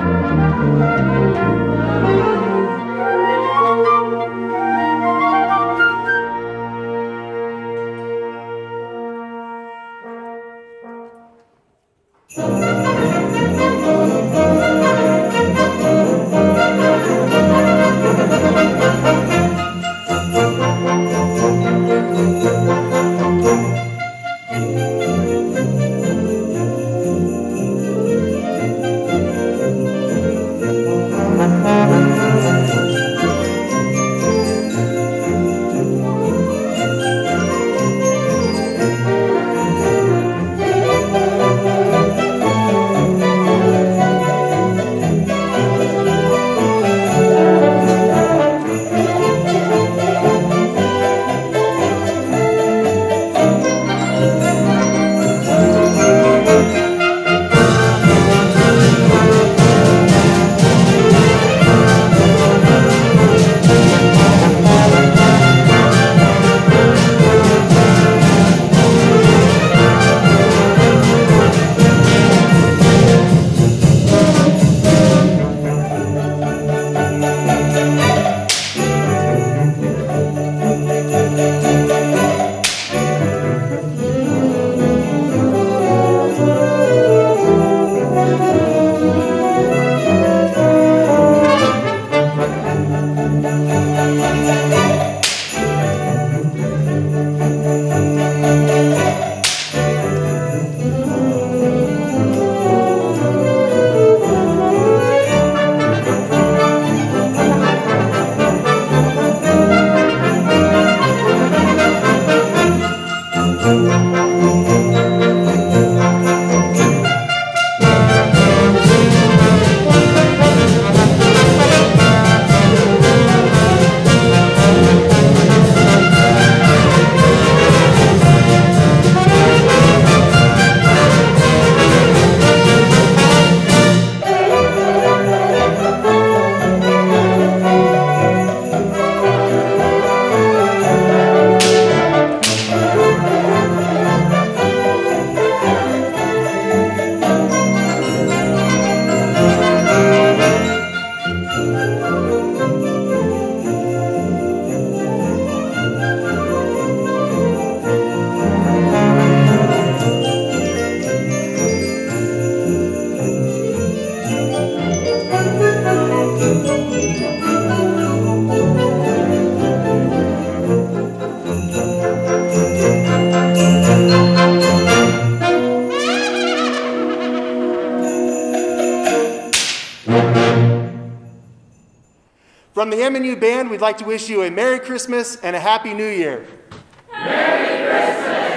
Thank you. From the MNU Band, we'd like to wish you a Merry Christmas and a Happy New Year. Merry Christmas!